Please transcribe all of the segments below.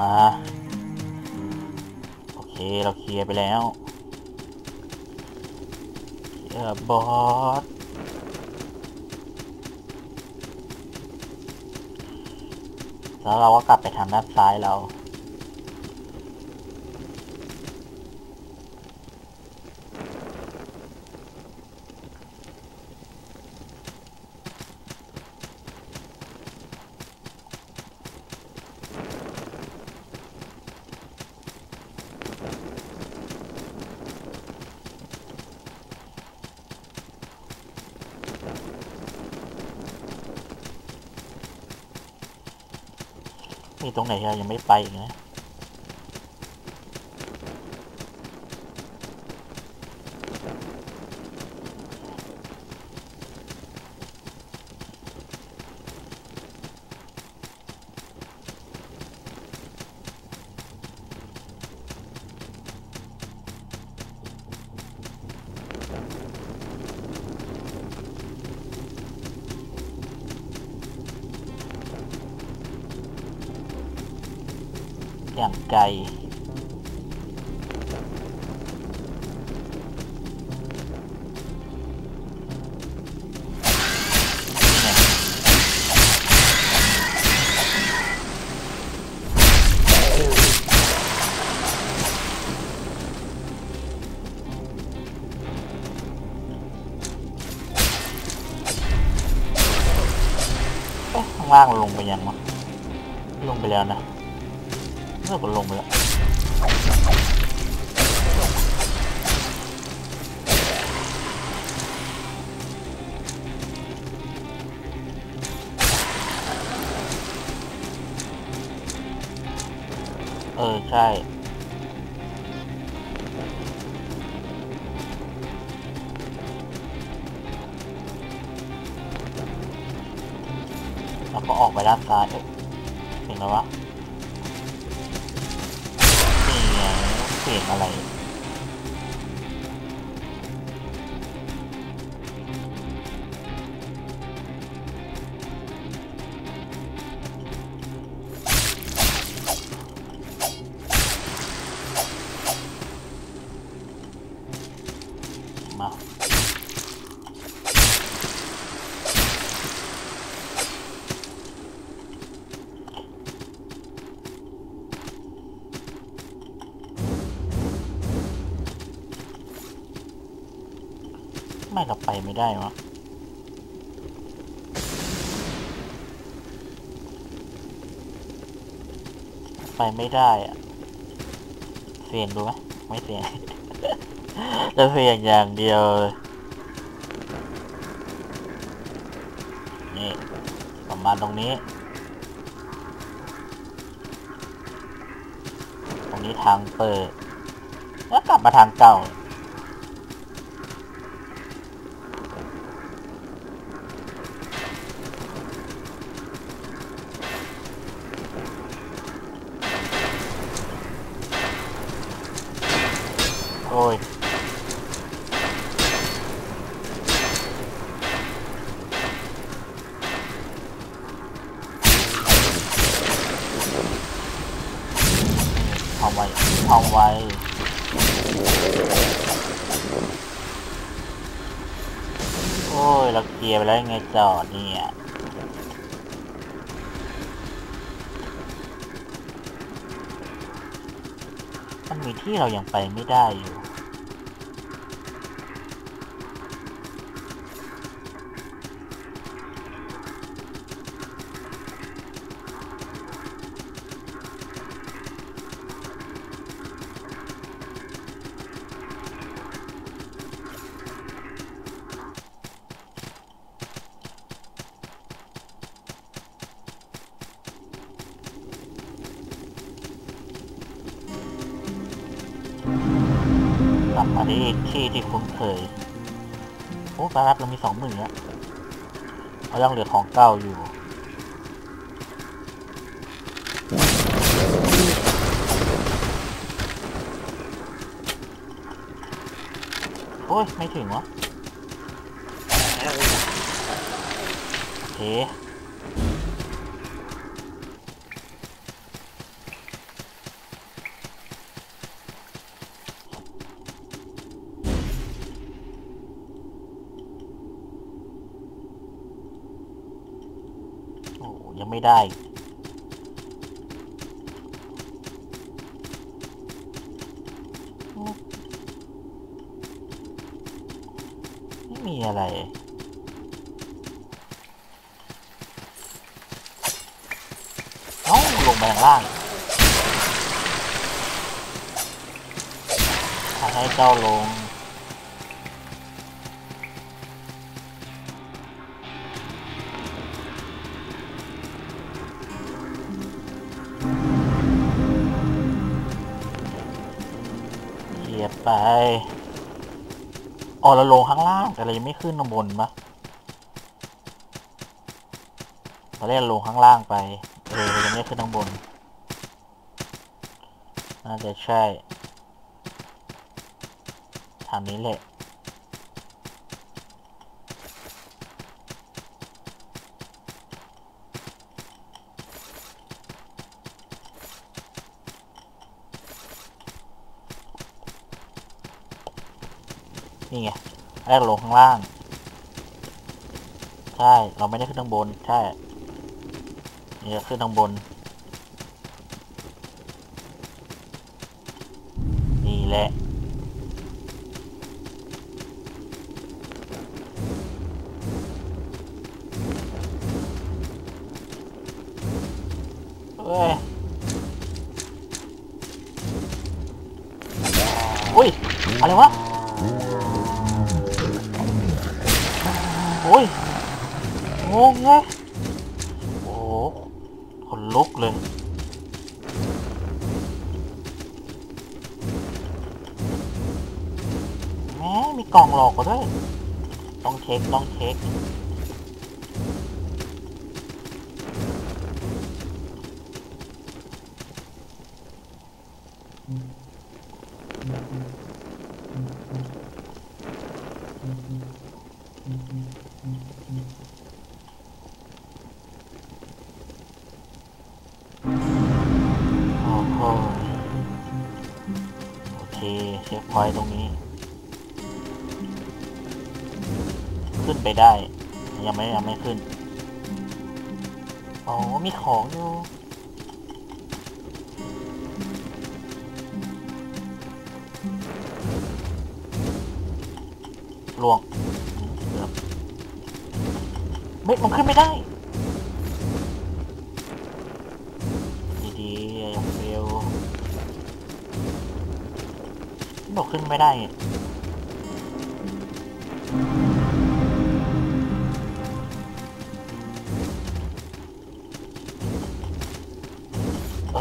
มา โอเค เราเคลียร์ไปแล้วเคลียบอสแล้วเราก็กลับไปทางด้านซ้ายเรา มีตรงไหนที่เรายังไม่ไปอีกนะ ล่างลงไปยังวะลงไปแล้วนะ เมื่อก็ลงไปแล้วเออ ใช่ ไม่ไปไม่ได้วะไปไม่ได้อะเสี่ยงดูไหมไม่เสี่ยง จะเสี่ยงอย่างเดียวเลยนี่ประมาณตรงนี้ ตรงนี้ทางเปิดแล้วกลับมาทางเก่า โอ้ย เอาไว้เอาไว้ โอ้ย เราเคลียร์ ไปแล้วยังไงจอดเนี่ยมันมีที่เรายังไปไม่ได้อยู่ ที่คุ้นเคยโอ้ปลารับเรามีสองหมื่นแล้วเรายังเหลือของเก่าอยู่โอ้ย ไม่ถึงวะโอเค ไปอ๋อเราลงข้างล่างแต่เรายังไม่ขึ้นข้างบนปะตอนแรกเราลงข้างล่างไปเออยังไม่ขึ้นข้างบนน่าจะใช่ทางนี้แหละ นี่ไง แรกลงข้างล่าง ใช่ เราไม่ได้ขึ้นข้างบน ใช่นี่ยขึ้นข้างบน นี่แหละ ต้องเช็คต้องเช็คโอ้โหโอเคเช็คพอยต์ตรงนี้ ไปได้ ยังไม่ยังไม่ขึ้น อ๋อ มีของอยู่ลวงเกือบเฮ้ยมันขึ้นไม่ได้ ดีๆอย่าเฟลบอกขึ้นไม่ได้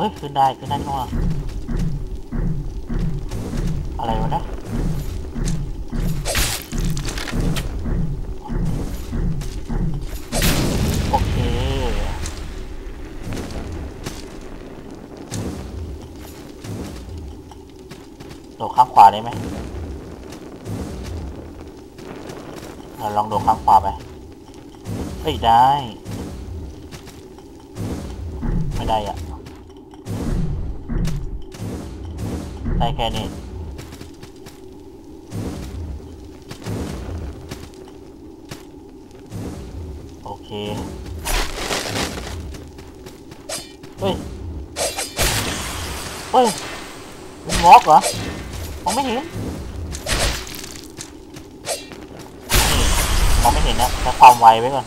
ไงเอ้ยขึ้นได้ขึ้นได้นี่หว่าอะไรวะนะโอเคโดดข้างขวาได้ไหมเราลองโดดข้างขวาไปเฮ้ยได้ เคเฮ้ยเฮ้ยเป็นวอล์กเหรอมองไม่เห็นนี่มองไม่เห็นนะใช้ความไวไว้ก่อน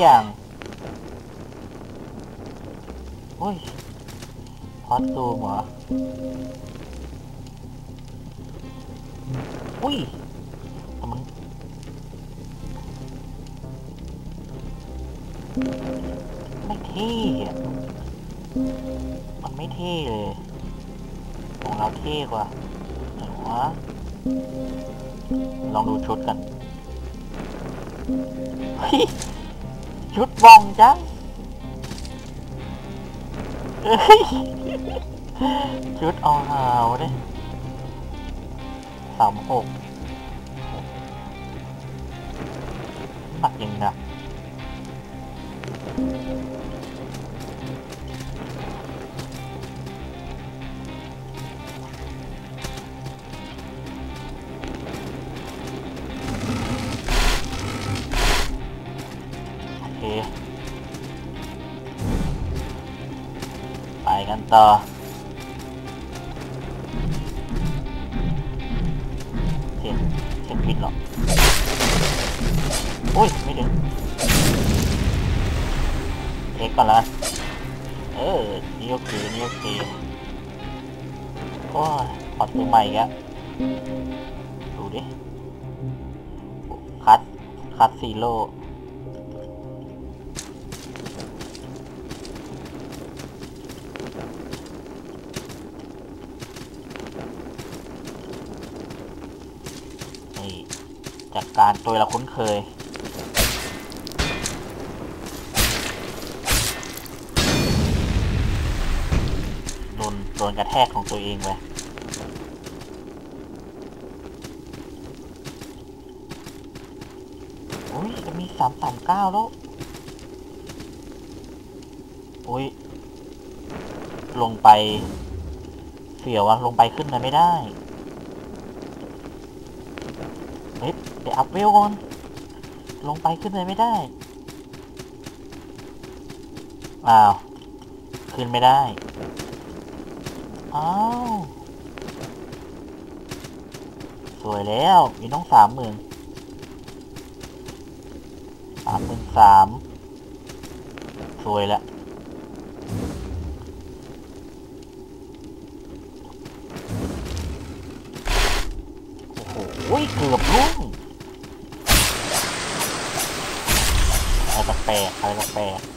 อย่าง โอ้ยพอดซูมเหรอ อุ้ยแต่มันไม่เท่มันไม่เท่เลยของเราเท่กว่าหนวะลองดูชุดกันเฮ้ย ชุดบองจังเอ้ยชุดเอาหาวเนี่ยสามหกหนักยังหนัก ต่อเสียงเสียงปิดหรอโอ้ย ไม่ดึงเช็คก่อนละเออนี่โอเคนี่โอเคโอ้ยขอซื้อใหม่อีกแล้วดูดิ คัด คัดซีโร่ นี่จา การตัวเราคุ้นเคย โดนโดนกระแทกของตัวเองไปโอ้ยจะมีสามสามเก้าแล้ว โอ้ย ลงไป เสียวอะลงไปขึ้นมาไม่ได้ เฮ้ยเดี๋ยวอัพเวลก่อน ลงไปขึ้นเลยไม่ได้ อ้าว ขึ้นไม่ได้ อ้าว สวยแล้ว มีน้องสามหมื่นสามหมื่นสาม สวยแล้วโอ้โหเกือบลุ่ง ปลกๆอะไรแปลกๆ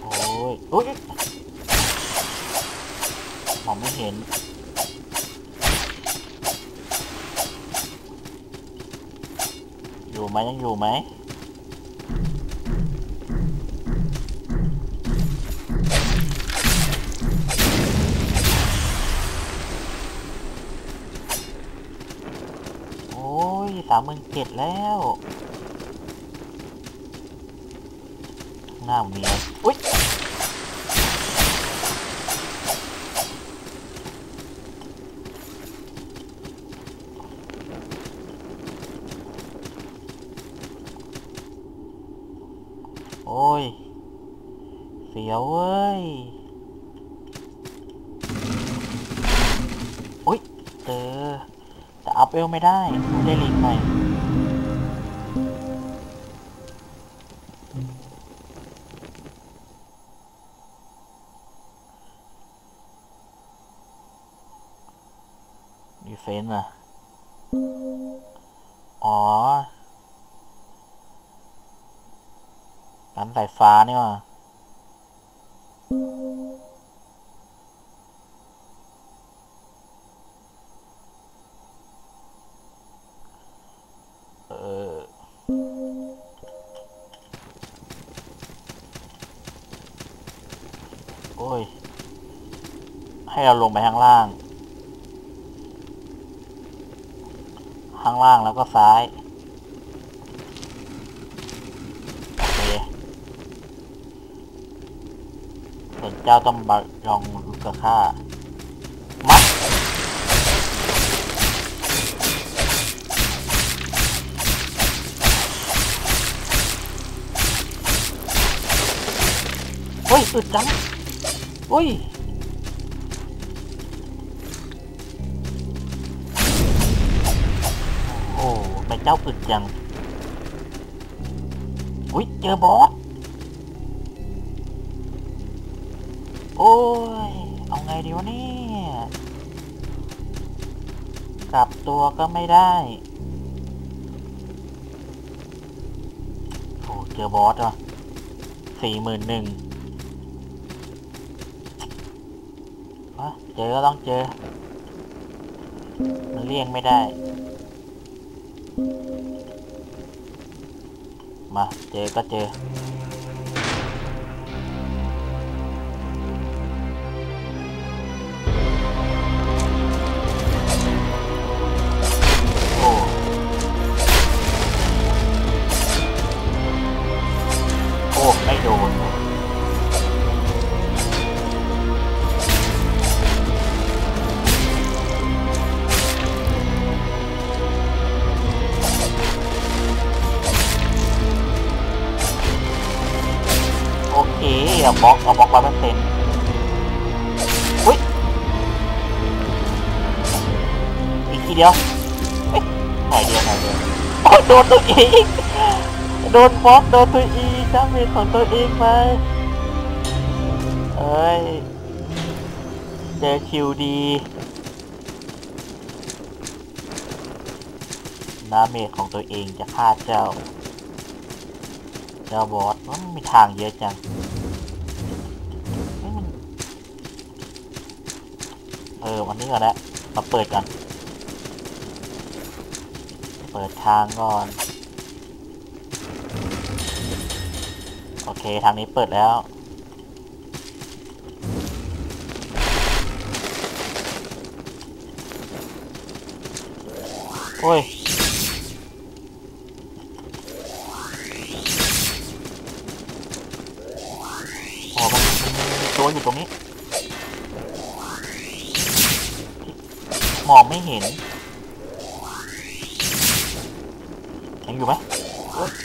โอ้ยโอ้ยมองไม่เห็นอยู่ไหมยังอยู่ไหม น้ามีอะไรอุ้ยโอ้ย เสียวเว้ยอุ้ยเจอแต่อัพเวลไม่ได้ ได้ลิงก์ใหม่ ให้เราลงไปข้างล่าง ข้างล่างแล้วก็ซ้ายโอเคส่วนเจ้าต้องบลองลุกกับข้ามัดโอึดจังอุ้ย อ้แม่เจ้าอึดจังอุ้ยเจอบอส โอ้ย เอาไงดีวะเนี่ย กลับตัวก็ไม่ได้โอ้เจอบอสอะสี่หมื่นหนึ่งเจอก็ต้องเจอ มันเลี่ยงไม่ได้ มาเจ โดนตัวเองโดนบล็อกโดนตัวเอง damage ของตัวเองไปเอ้ยเจอคิวดี damage ของตัวเองจะฆ่าเจ้า เจ้าบอสมันมีทางเยอะจังเออวันนี้ก่อนแล้วมาเปิดกัน เปิดทางก่อน โอเค ทางนี้เปิดแล้ว โอ้ยอ๋อมันมันมีตัวอยู่ตรงนี้ มองไม่เห็น อยู่ไหม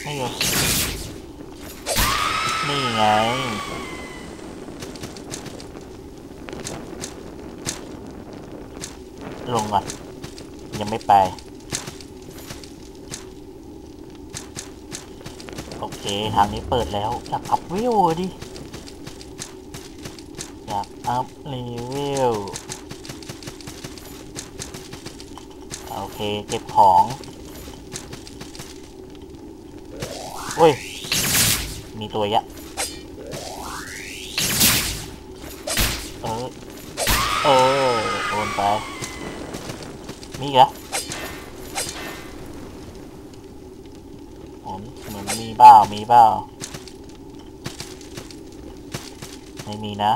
ไม่อยู่นี่ไงลงก่อนยังไม่ไป โอเค ทางนี้เปิดแล้ว อยากอัพวิวดิ อยากอัพรีวิวโอเค เก็บของ เฮ้ย มีตัวยะเออเออโดนไปมีเหรอผมเหมือนมีบ้ามีบ้าไม่มีนะ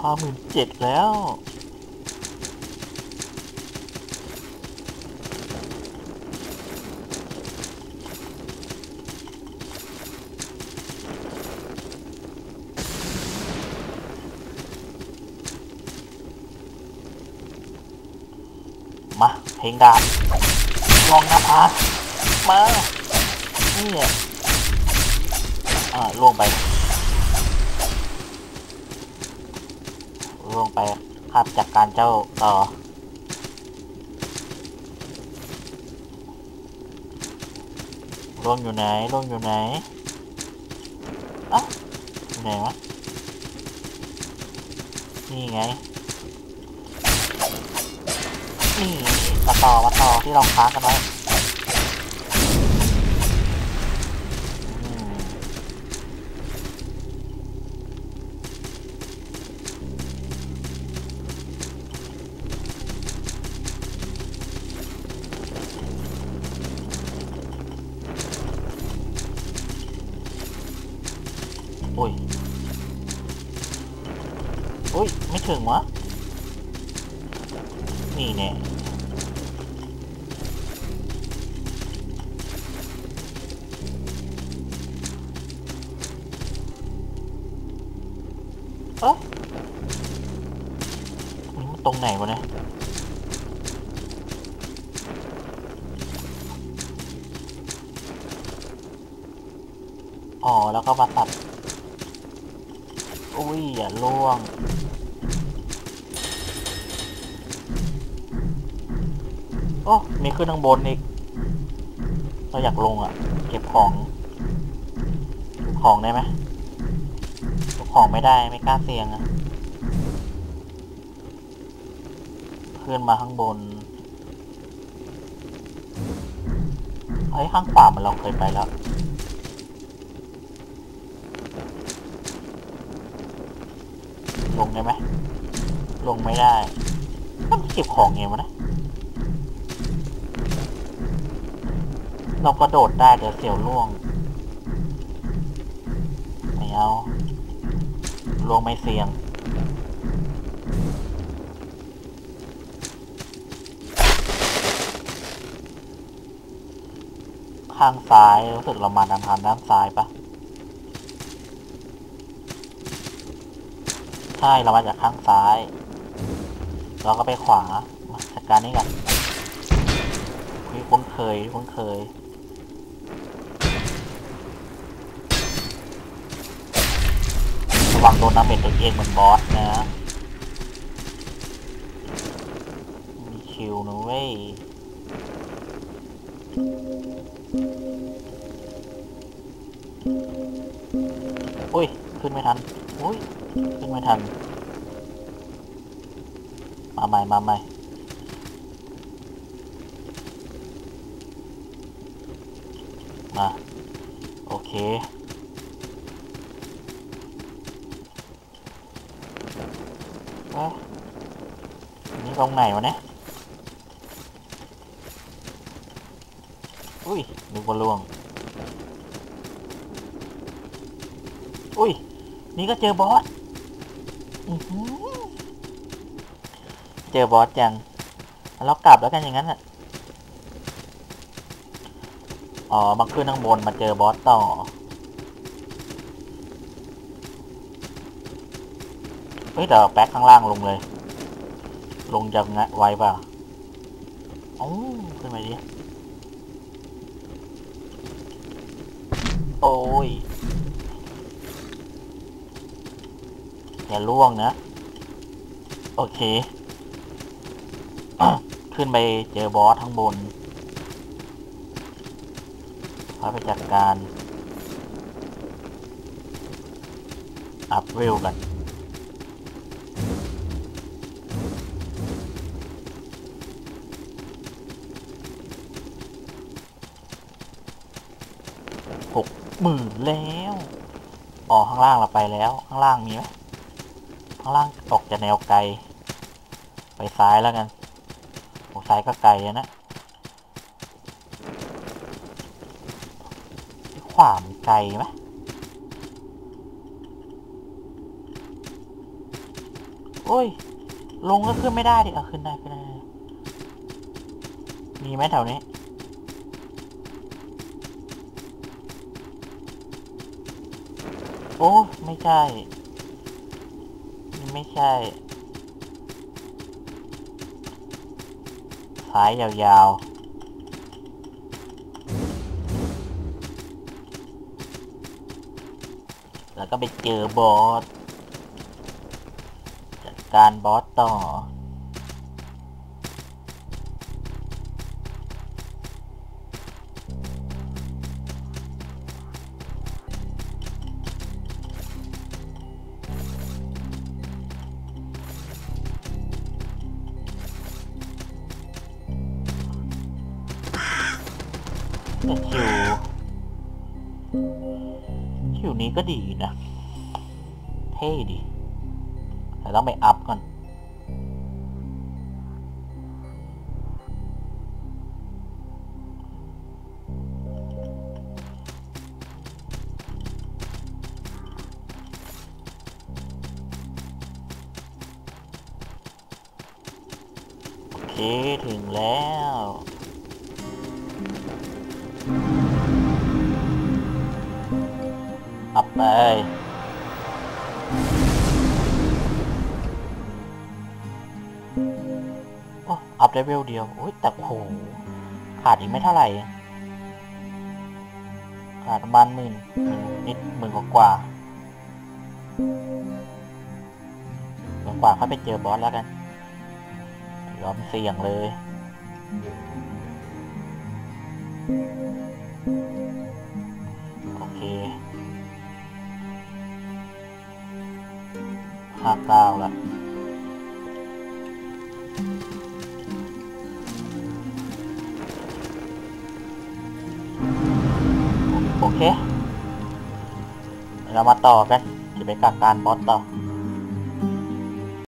ห้าหมื่นเจ็ดแล้ว มา เพลงดาบลองนะพามานี่อะอ่าล่วงไปล่วงไปคาบจากการเจ้าต่อล่วงอยู่ไหนล่วงอยู่ไหนอะอยู่ไหนวะนี่ไงนี่ มาต่อมาต่อที่เราค้างกันไว้อุ้ย อุ้ย ไม่ถึงวะ อ๋อแล้วก็มาตัด อุ้ย อย่าล่วง โอ้ มีขึ้นข้างบนอีก เราอยากลงอะ เก็บของ ของได้ไหมของไม่ได้ไม่กล้าเสี่ยงอะขึ้นมาข้างบนเฮ้ยข้างขวามันเราเคยไปแล้ว ลง ได้ไหมลงไม่ได้ต้องเก็บของไงวะนะ เรากระโดดได้เดี๋ยวเสียวล่วง ไม่เอาล่วงไม่เสี่ยงข้างซ้ายรู้สึกเรามาทางทางด้านซ้ายปะ ใช่เรามาจากข้างซ้าย เราก็ไปขวามาจัดการนี้กันคุยคุ้นเคยคุ้นเคยระวังโดนน้ำเม็ดตัวเองเหมือนบอสนะ มีคิวนะเว้ยอุ้ย ขึ้นไม่ทัน อุ้ยขึ้นไม่ทันมาใหม่มาใหม่มาโอเคเอ๊ะ นี่ก็เจอบอสเจอบอสจังเรากลับแล้วกันอย่างนั้นอะ อ๋อ มาขึ้นข้างบนมาเจอบอสต่อ เฮ้ยเดี๋ยวแป๊กข้างล่างลงเลย ลงจะงะไวป่ะโอ้ขึ้นมาดิ โอ้ย อย่าล่วงนะ โอเค ขึ้นไปเจอบอสข้างบนพาไปจัดการ อัพเวลกันหกหมื่นแล้ว อ๋อ ข้างล่างเราไปแล้ว ข้างล่างมีไหมางล่างออกจะแนวไกล ไปซ้ายแล้วกันโอ้ซ้ายก็ไกลนะขวามไกลไหมโอ้ย ลงก็ขึ้นไม่ได้ดิเอาขึ้นได้ขึ้นได้มีไหมแถวนี้โอ้ ไม่ใช่ ไม่ใช่สายยาวๆแล้วก็ไปเจอบอส จัดการบอสต่อ แต่คิวคิวนี้ก็ดีนะ เท่ดี แต่ต้องไปอัพ up level เดียวโอ้ยแต่โหขาดอีกไม่เท่าไหร่ ขาดประมาณหมื่นนิดหมื่นกว่าๆหมื่นกว่าค่อยไปเจอบอสแล้วกัน ยอมเสี่ยงเลยโอเคห้าเก้าละ โอเค เรามาต่อกันจะไปกักการบอสต่อ